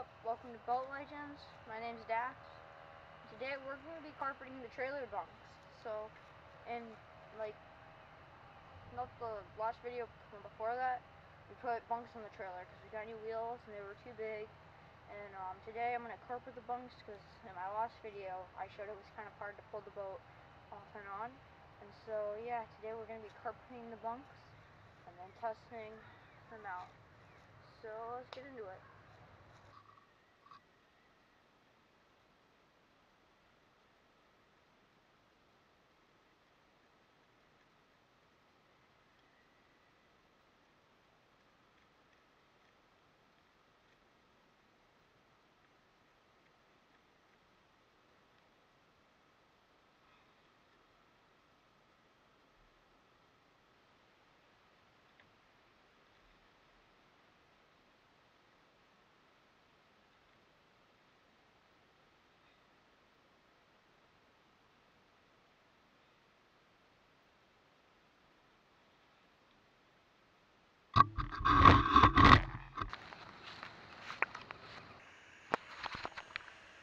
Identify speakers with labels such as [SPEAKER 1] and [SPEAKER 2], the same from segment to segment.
[SPEAKER 1] up? Welcome to Boat Legends. My name's Dax. Today we're going to be carpeting the trailer bunks. So, and like, not the last video from before that, we put bunks on the trailer because we got new wheels and they were too big. And um, today I'm going to carpet the bunks because in my last video I showed it was kind of hard to pull the boat off and on. And so yeah, today we're going to be carpeting the bunks and then testing them out. So let's get into it.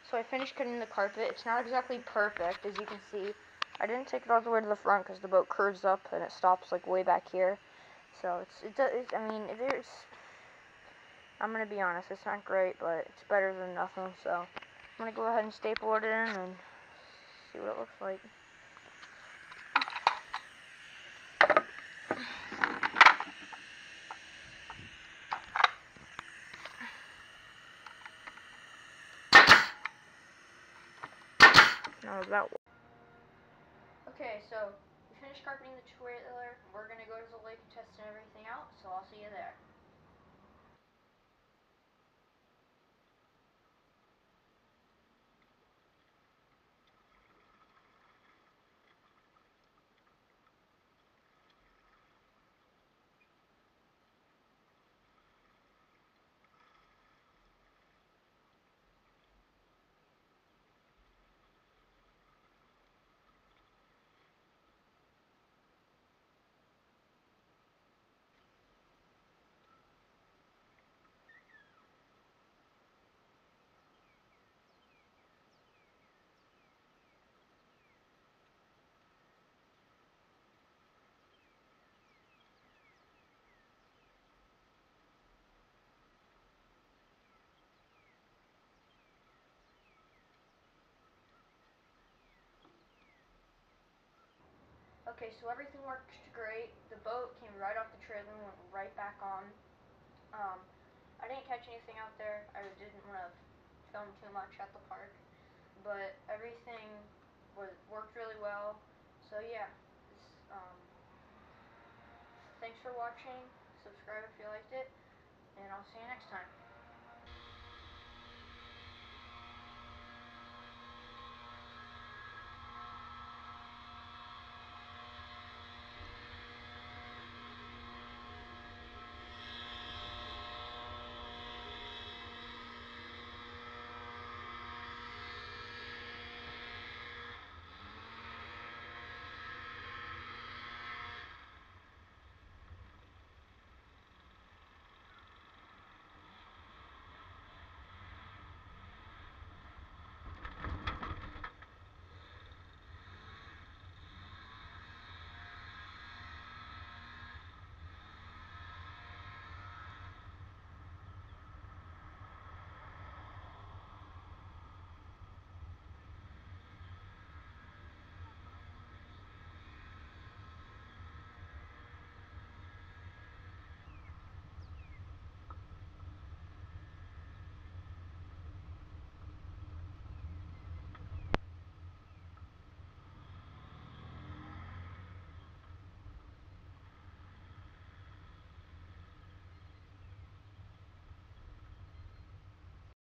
[SPEAKER 1] So I finished cutting the carpet. It's not exactly perfect, as you can see. I didn't take it all the way to the front because the boat curves up and it stops like way back here. So it's, it does, I mean, there's, I'm going to be honest, it's not great, but it's better than nothing. So I'm to go ahead and staple it in and see what it looks like. That Okay, so we finished carpeting the trailer. We're to go to the lake and test everything out, so I'll see you there. Okay, so everything worked great. The boat came right off the trailer and went right back on. Um, I didn't catch anything out there. I didn't want to film too much at the park. But everything was worked really well. So yeah, um, thanks for watching. Subscribe if you liked it. And I'll see you next time.